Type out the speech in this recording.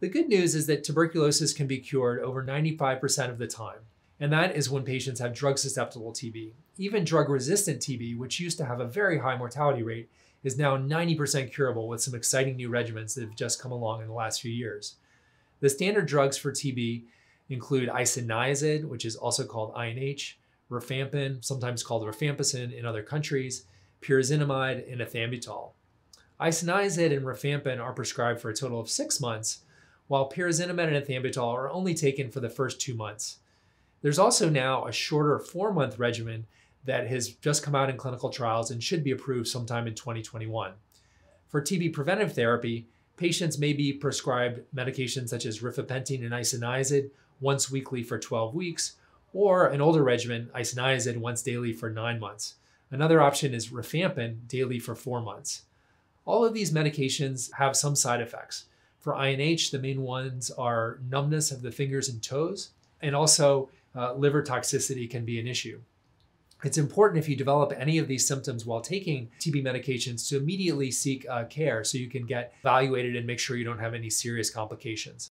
The good news is that tuberculosis can be cured over 95% of the time, and that is when patients have drug susceptible TB. Even drug resistant TB, which used to have a very high mortality rate, is now 90% curable with some exciting new regimens that have just come along in the last few years. The standard drugs for TB include isoniazid, which is also called INH, rifampin, sometimes called rifampicin in other countries, pyrazinamide, and ethambutol. Isoniazid and rifampin are prescribed for a total of six months, while pyrazinamide and ethambutol are only taken for the first two months. There's also now a shorter four month regimen that has just come out in clinical trials and should be approved sometime in 2021. For TB preventive therapy, patients may be prescribed medications such as rifapentine and isoniazid once weekly for 12 weeks, or an older regimen, isoniazid once daily for nine months. Another option is rifampin daily for four months. All of these medications have some side effects. For INH, the main ones are numbness of the fingers and toes, and also uh, liver toxicity can be an issue. It's important if you develop any of these symptoms while taking TB medications to immediately seek uh, care so you can get evaluated and make sure you don't have any serious complications.